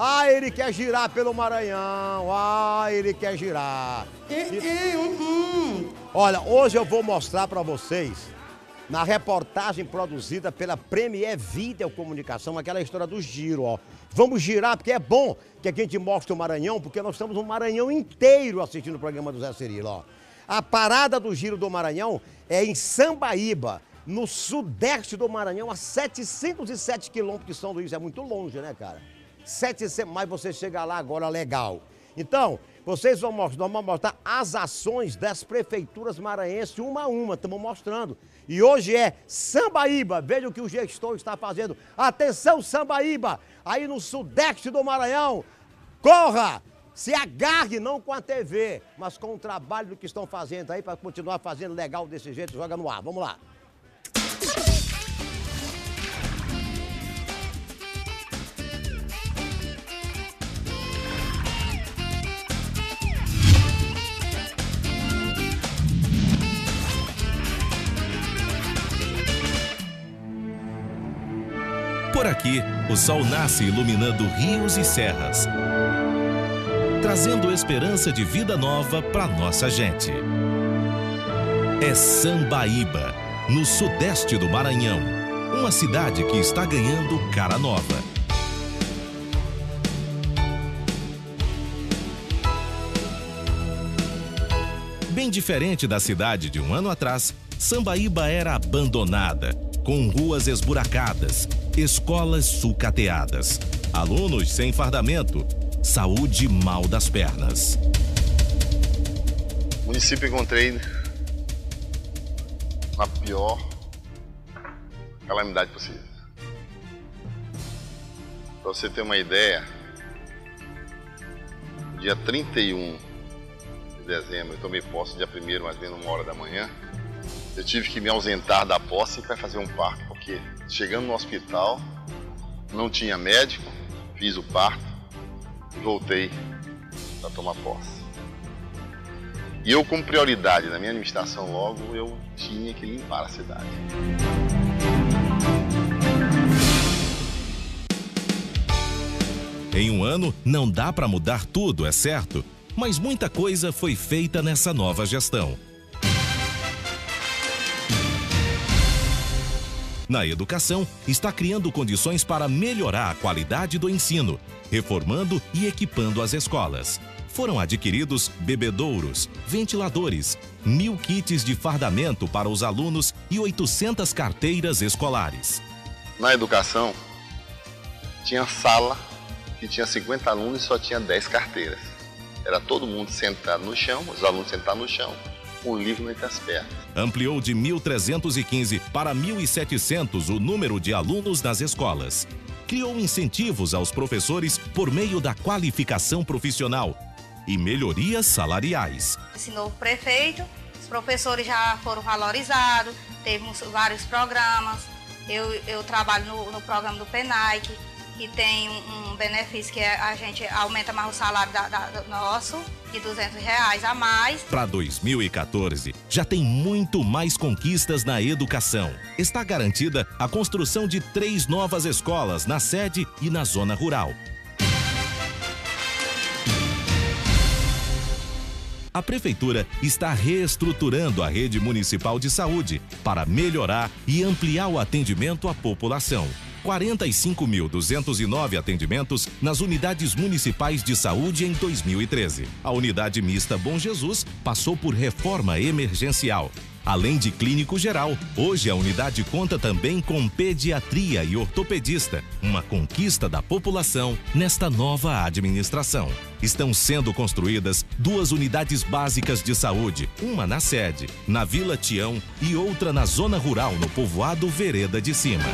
Ah, ele quer girar pelo Maranhão. Ah, ele quer girar. Olha, hoje eu vou mostrar para vocês, na reportagem produzida pela Premier Video Comunicação, aquela história do giro, ó. Vamos girar, porque é bom que a gente mostre o Maranhão, porque nós estamos um Maranhão inteiro assistindo o programa do Zé Cirilo, ó. A parada do giro do Maranhão é em Sambaíba, no sudeste do Maranhão, a 707 quilômetros de São Luís. É muito longe, né, cara? 700, mas você chega lá agora legal. Então, vocês vão mostrar, vamos mostrar as ações das prefeituras maranhenses uma a uma, estamos mostrando. E hoje é Sambaíba, veja o que o gestor está fazendo. Atenção, Sambaíba, aí no sudeste do Maranhão, corra! Se agarre não com a TV, mas com o trabalho que estão fazendo aí para continuar fazendo legal desse jeito, joga no ar. Vamos lá. Por aqui, o sol nasce iluminando rios e serras, trazendo esperança de vida nova para nossa gente. É Sambaíba, no sudeste do Maranhão, uma cidade que está ganhando cara nova. Bem diferente da cidade de um ano atrás, Sambaíba era abandonada, com ruas esburacadas, escolas sucateadas, alunos sem fardamento, saúde mal das pernas. O município encontrei na pior calamidade possível. Para você ter uma ideia, dia 31 de dezembro, eu tomei posse dia 1 mais ou menos uma hora da manhã. Eu tive que me ausentar da posse para fazer um parto, porque chegando no hospital, não tinha médico, fiz o parto voltei para tomar posse. E eu, com prioridade na minha administração, logo eu tinha que limpar a cidade. Em um ano, não dá para mudar tudo, é certo, mas muita coisa foi feita nessa nova gestão. Na educação, está criando condições para melhorar a qualidade do ensino, reformando e equipando as escolas. Foram adquiridos bebedouros, ventiladores, mil kits de fardamento para os alunos e 800 carteiras escolares. Na educação, tinha sala que tinha 50 alunos e só tinha 10 carteiras. Era todo mundo sentado no chão, os alunos sentados no chão, com o livro entre as pernas. Ampliou de 1.315 para 1.700 o número de alunos nas escolas. Criou incentivos aos professores por meio da qualificação profissional e melhorias salariais. Esse novo prefeito, os professores já foram valorizados, teve vários programas. Eu, eu trabalho no, no programa do PENAIC, que tem um, benefício que é, a gente aumenta mais o salário da, da, do nosso, de 200 reais a mais. Para 2014, já tem muito mais conquistas na educação. Está garantida a construção de três novas escolas na sede e na zona rural. A Prefeitura está reestruturando a rede municipal de saúde para melhorar e ampliar o atendimento à população. 45.209 atendimentos nas unidades municipais de saúde em 2013. A unidade mista Bom Jesus passou por reforma emergencial. Além de clínico geral, hoje a unidade conta também com pediatria e ortopedista, uma conquista da população nesta nova administração. Estão sendo construídas duas unidades básicas de saúde, uma na sede, na Vila Tião, e outra na zona rural, no povoado Vereda de Cima.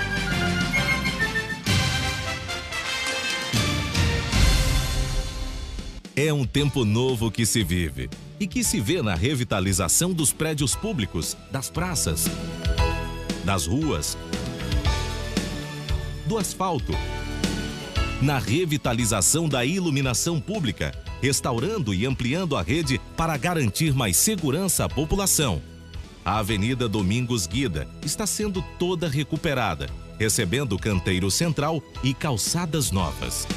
É um tempo novo que se vive e que se vê na revitalização dos prédios públicos, das praças, das ruas, do asfalto, na revitalização da iluminação pública, restaurando e ampliando a rede para garantir mais segurança à população. A Avenida Domingos Guida está sendo toda recuperada, recebendo canteiro central e calçadas novas.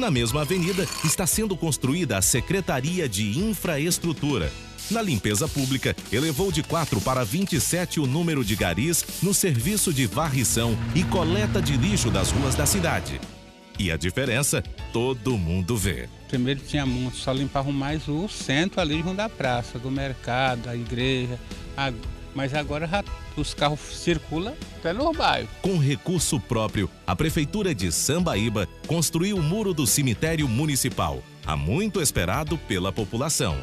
Na mesma avenida está sendo construída a Secretaria de Infraestrutura. Na limpeza pública, elevou de 4 para 27 o número de garis no serviço de varrição e coleta de lixo das ruas da cidade. E a diferença, todo mundo vê. Primeiro tinha muito, só limpavam mais o centro ali junto da praça, do mercado, a igreja. A... Mas agora já os carros circulam até no bairro. Com recurso próprio, a Prefeitura de Sambaíba construiu o muro do cemitério municipal, há muito esperado pela população.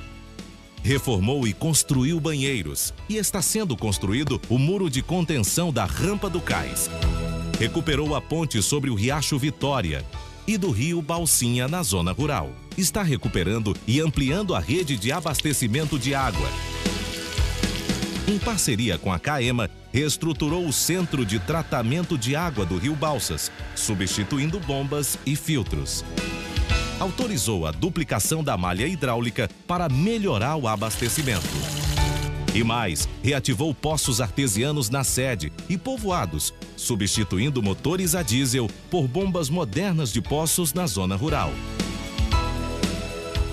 Reformou e construiu banheiros e está sendo construído o muro de contenção da Rampa do Cais. Recuperou a ponte sobre o Riacho Vitória e do rio Balsinha na zona rural. Está recuperando e ampliando a rede de abastecimento de água. Em parceria com a CAEMA, reestruturou o Centro de Tratamento de Água do Rio Balsas, substituindo bombas e filtros. Autorizou a duplicação da malha hidráulica para melhorar o abastecimento. E mais, reativou poços artesianos na sede e povoados, substituindo motores a diesel por bombas modernas de poços na zona rural.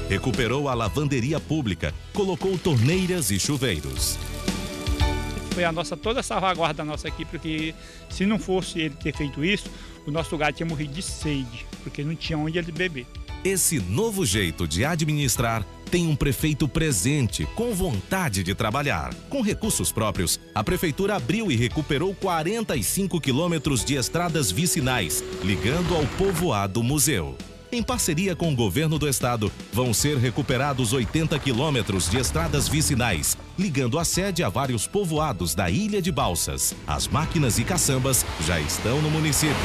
Recuperou a lavanderia pública, colocou torneiras e chuveiros. Foi a nossa toda a salvaguarda da nossa equipe, porque se não fosse ele ter feito isso, o nosso gato tinha morrido de sede, porque não tinha onde ele beber. Esse novo jeito de administrar tem um prefeito presente, com vontade de trabalhar. Com recursos próprios, a prefeitura abriu e recuperou 45 quilômetros de estradas vicinais, ligando ao povoado museu. Em parceria com o governo do estado, vão ser recuperados 80 quilômetros de estradas vicinais, ligando a sede a vários povoados da Ilha de Balsas. As máquinas e caçambas já estão no município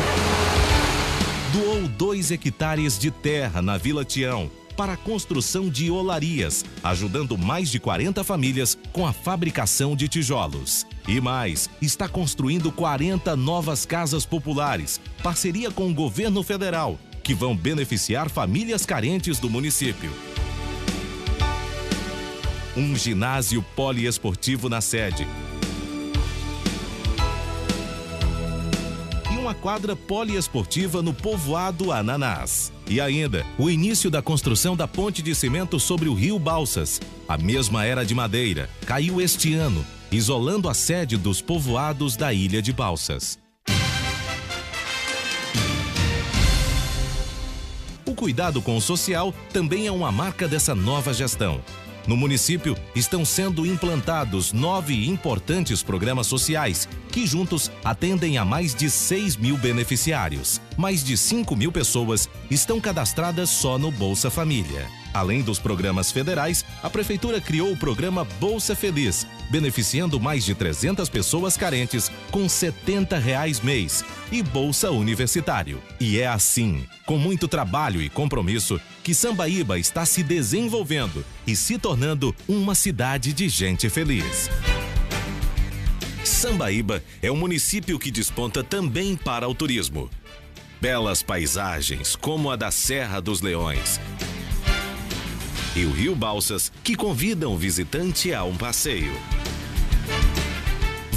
doou 2 hectares de terra na Vila Tião para a construção de olarias, ajudando mais de 40 famílias com a fabricação de tijolos. E mais, está construindo 40 novas casas populares, parceria com o governo federal, que vão beneficiar famílias carentes do município. Um ginásio poliesportivo na sede, uma quadra poliesportiva no povoado Ananás. E ainda, o início da construção da ponte de cimento sobre o rio Balsas. A mesma era de madeira, caiu este ano, isolando a sede dos povoados da ilha de Balsas. Cuidado com o social também é uma marca dessa nova gestão. No município estão sendo implantados nove importantes programas sociais que juntos atendem a mais de 6 mil beneficiários. Mais de 5 mil pessoas estão cadastradas só no Bolsa Família. Além dos programas federais, a Prefeitura criou o programa Bolsa Feliz, beneficiando mais de 300 pessoas carentes com 70 reais mês e Bolsa Universitário. E é assim, com muito trabalho e compromisso, que Sambaíba está se desenvolvendo e se tornando uma cidade de gente feliz. Sambaíba é um município que desponta também para o turismo. Belas paisagens, como a da Serra dos Leões, e o Rio Balsas, que convidam o visitante a um passeio.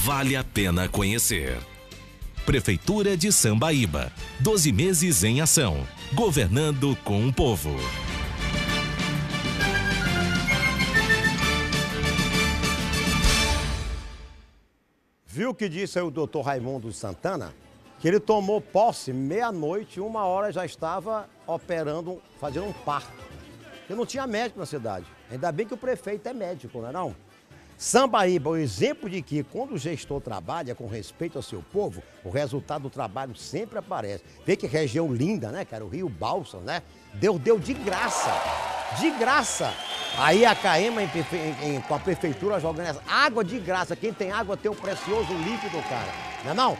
Vale a pena conhecer. Prefeitura de Sambaíba. 12 meses em ação. Governando com o povo. Viu o que disse o doutor Raimundo Santana? Que ele tomou posse meia-noite, uma hora já estava operando, fazendo um parto. Porque não tinha médico na cidade. Ainda bem que o prefeito é médico, não é não? Sambaíba é o exemplo de que quando o gestor trabalha com respeito ao seu povo, o resultado do trabalho sempre aparece. Vê que região linda, né, cara? O Rio Balsa, né? Deus deu de graça. De graça. Aí a CAEMA em, em, em, com a prefeitura jogando essa água de graça. Quem tem água tem o precioso líquido, cara. Não é não?